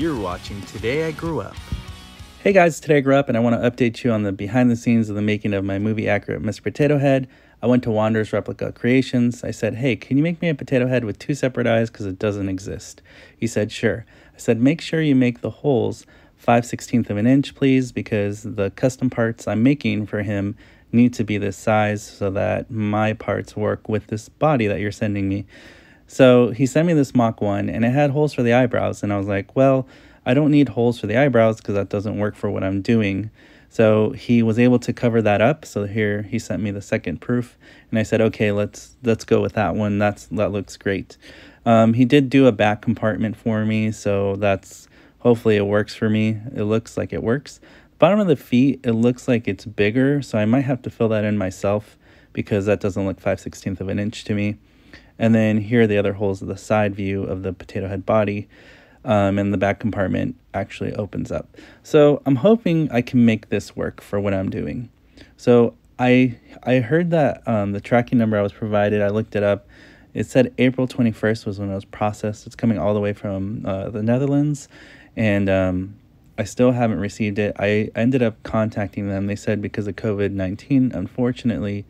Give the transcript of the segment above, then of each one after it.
You're watching Today I Grew Up. Hey guys, today I grew up and I want to update you on the behind the scenes of the making of my movie accurate Mr. Potato Head. I went to Wanderers Replica Creations. I said, hey, can you make me a potato head with two separate eyes because it doesn't exist? He said, sure. I said, make sure you make the holes 5 16th of an inch, please, because the custom parts I'm making for him need to be this size so that my parts work with this body that you're sending me. So he sent me this Mach 1 and it had holes for the eyebrows. And I was like, well, I don't need holes for the eyebrows because that doesn't work for what I'm doing. So he was able to cover that up. So here he sent me the second proof, and I said, okay, let's let's go with that one. That's that looks great. Um, he did do a back compartment for me, so that's hopefully it works for me. It looks like it works. Bottom of the feet, it looks like it's bigger, so I might have to fill that in myself because that doesn't look 5 16th of an inch to me. And then here are the other holes of the side view of the potato head body um, and the back compartment actually opens up. So I'm hoping I can make this work for what I'm doing. So I I heard that um, the tracking number I was provided. I looked it up. It said April 21st was when it was processed. It's coming all the way from uh, the Netherlands, and um, I still haven't received it. I ended up contacting them. They said because of COVID 19, unfortunately,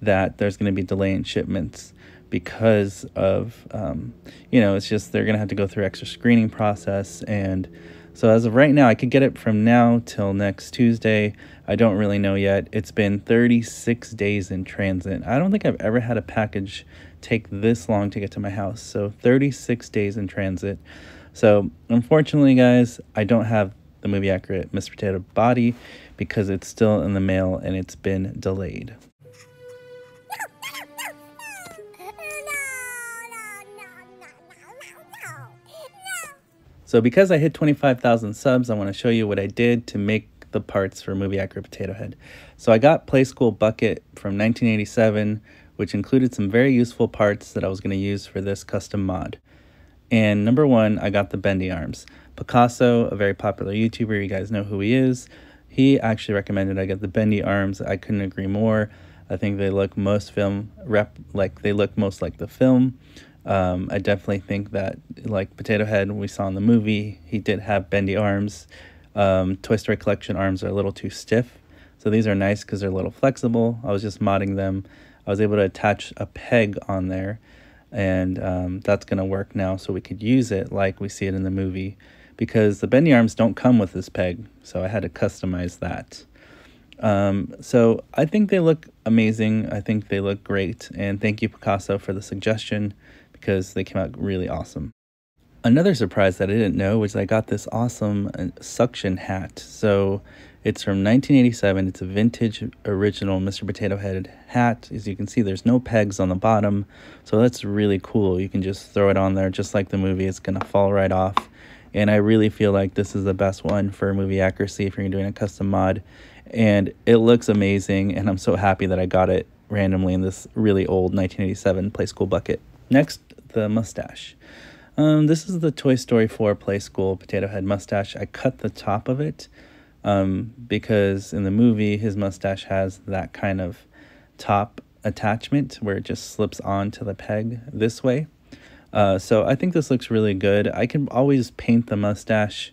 that there's going to be delay in shipments because of um, you know it's just they're gonna have to go through extra screening process. And so as of right now i could get it from now till next tuesday. I don't really know yet. It's been 36 days in transit. I don't think i've ever had a package take this long to get to my house. So 36 days in transit. So unfortunately guys i don't have the movie accurate mr potato body because it's still in the mail and it's been delayed So because I hit 25,000 subs, I want to show you what I did to make the parts for Movie Accurate Potato Head. So I got Playskool Bucket from 1987, which included some very useful parts that I was going to use for this custom mod. And number one, I got the bendy arms. Picasso, a very popular YouTuber, you guys know who he is. He actually recommended I get the bendy arms. I couldn't agree more. I think they look most film rep like they look most like the film. Um, I definitely think that, like Potato Head, we saw in the movie, he did have bendy arms. Um, Toy Story Collection arms are a little too stiff. So these are nice because they're a little flexible. I was just modding them. I was able to attach a peg on there, and um, that's going to work now so we could use it like we see it in the movie because the bendy arms don't come with this peg. So I had to customize that. Um, so I think they look amazing. I think they look great. And thank you, Picasso, for the suggestion because they came out really awesome. Another surprise that I didn't know was I got this awesome uh, suction hat. So it's from 1987. It's a vintage original Mr. Potato Head hat. As you can see, there's no pegs on the bottom. So that's really cool. You can just throw it on there just like the movie. It's going to fall right off. And I really feel like this is the best one for movie accuracy if you're doing a custom mod. And it looks amazing. And I'm so happy that I got it randomly in this really old 1987 Playskool bucket. Next, the mustache. Um, this is the Toy Story 4 Playskool Potato Head mustache. I cut the top of it um, because in the movie, his mustache has that kind of top attachment where it just slips onto the peg this way. Uh, so I think this looks really good. I can always paint the mustache,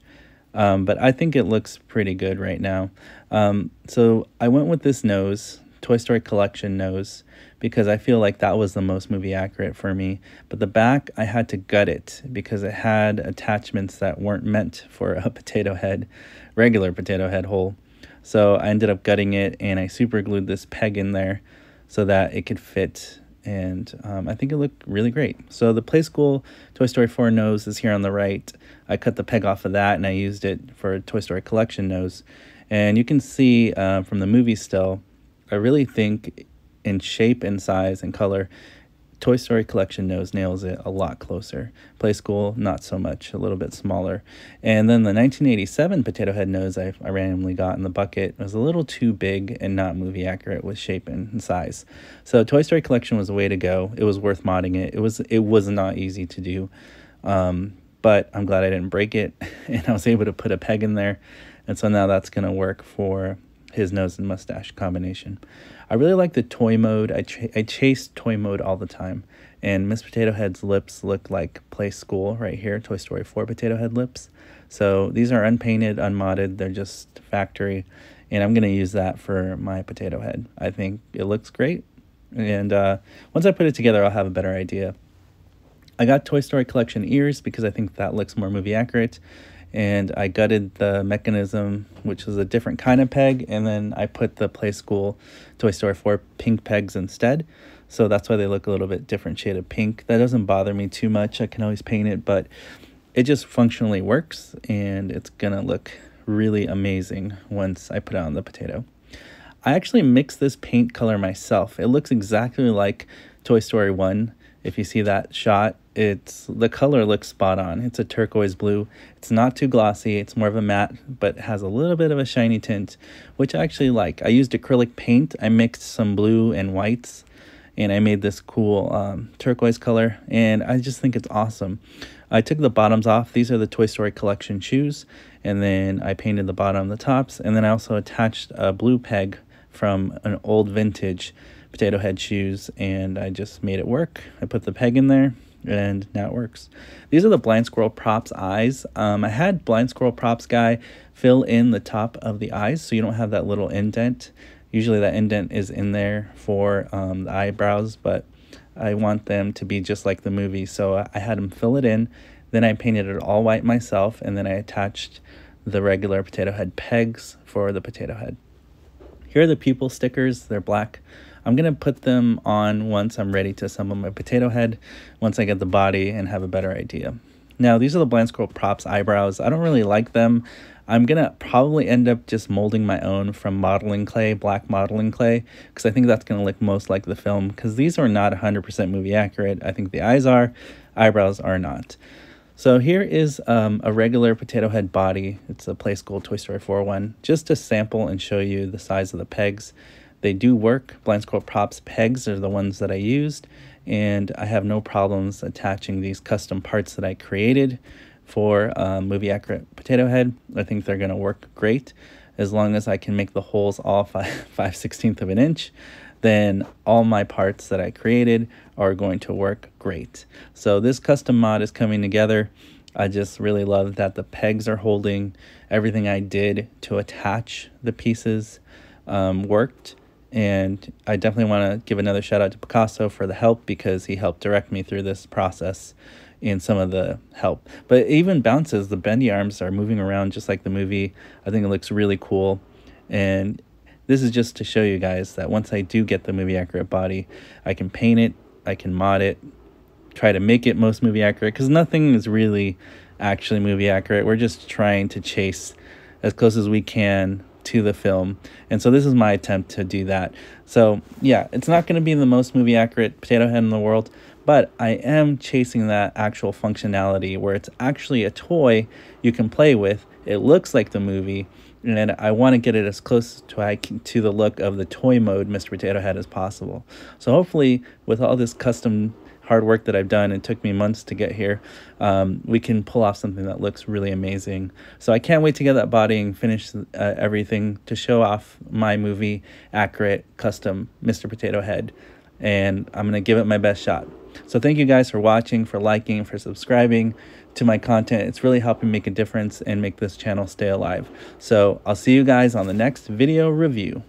um, but I think it looks pretty good right now. Um, so I went with this nose. Toy Story Collection nose because I feel like that was the most movie accurate for me. But the back, I had to gut it because it had attachments that weren't meant for a potato head, regular potato head hole. So I ended up gutting it and I super glued this peg in there so that it could fit. And um, I think it looked really great. So the Playskool Toy Story 4 nose is here on the right. I cut the peg off of that and I used it for a Toy Story Collection nose. And you can see uh, from the movie still I really think in shape and size and color, Toy Story Collection nose nails it a lot closer. Playskool, not so much, a little bit smaller. And then the 1987 Potato Head nose I, I randomly got in the bucket was a little too big and not movie accurate with shape and size. So Toy Story Collection was the way to go. It was worth modding it. It was it was not easy to do, um, but I'm glad I didn't break it, and I was able to put a peg in there, and so now that's gonna work for his nose and mustache combination. I really like the toy mode. I, ch- I chase toy mode all the time. And Miss Potato Head's lips look like Playskool right here, Toy Story 4 Potato Head lips. So these are unpainted, unmodded, they're just factory. And I'm going to use that for my potato head. I think it looks great. And uh, once I put it together, I'll have a better idea. I got Toy Story Collection ears because I think that looks more movie accurate and I gutted the mechanism, which is a different kind of peg, and then I put the Playskool Toy Story 4 pink pegs instead. So that's why they look a little bit different shade of pink. That doesn't bother me too much. I can always paint it, but it just functionally works and it's gonna look really amazing once I put it on the potato. I actually mixed this paint color myself. It looks exactly like Toy Story 1 if you see that shot, it's the color looks spot on. It's a turquoise blue. It's not too glossy. It's more of a matte, but has a little bit of a shiny tint, which I actually like. I used acrylic paint. I mixed some blue and whites, and I made this cool um, turquoise color, and I just think it's awesome. I took the bottoms off. These are the Toy Story collection shoes, and then I painted the bottom, the tops, and then I also attached a blue peg from an old vintage potato head shoes and I just made it work. I put the peg in there and now it works. These are the blind squirrel props eyes. Um, I had blind squirrel props guy fill in the top of the eyes so you don't have that little indent. Usually that indent is in there for um, the eyebrows, but I want them to be just like the movie. So I had him fill it in. Then I painted it all white myself and then I attached the regular potato head pegs for the potato head. Here are the pupil stickers. They're black. I'm going to put them on once I'm ready to assemble my potato head, once I get the body and have a better idea. Now, these are the Blind Squirrel Props eyebrows. I don't really like them. I'm going to probably end up just molding my own from modeling clay, black modeling clay, because I think that's going to look most like the film, because these are not 100% movie accurate. I think the eyes are, eyebrows are not. So here is um, a regular potato head body. It's a Playskool Toy Story 4 one, just to sample and show you the size of the pegs. They do work. Blind Squirrel Props pegs are the ones that I used, and I have no problems attaching these custom parts that I created for um, Movie Accurate Potato Head. I think they're going to work great as long as I can make the holes all 5, 5 16th of an inch then all my parts that I created are going to work great. So this custom mod is coming together. I just really love that the pegs are holding. Everything I did to attach the pieces um, worked and I definitely want to give another shout out to Picasso for the help because he helped direct me through this process in some of the help. But even bounces, the bendy arms are moving around just like the movie. I think it looks really cool. And this is just to show you guys that once I do get the movie accurate body, I can paint it, I can mod it, try to make it most movie accurate because nothing is really actually movie accurate. We're just trying to chase as close as we can to the film. And so this is my attempt to do that. So yeah, it's not going to be the most movie accurate potato head in the world, but I am chasing that actual functionality where it's actually a toy you can play with. It looks like the movie, and I want to get it as close to I can, to the look of the toy mode Mr. Potato Head as possible. So hopefully, with all this custom hard work that I've done. It took me months to get here. Um, we can pull off something that looks really amazing. So I can't wait to get that body and finish uh, everything to show off my movie accurate custom Mr. Potato Head. And I'm going to give it my best shot. So thank you guys for watching, for liking, for subscribing to my content. It's really helping make a difference and make this channel stay alive. So I'll see you guys on the next video review.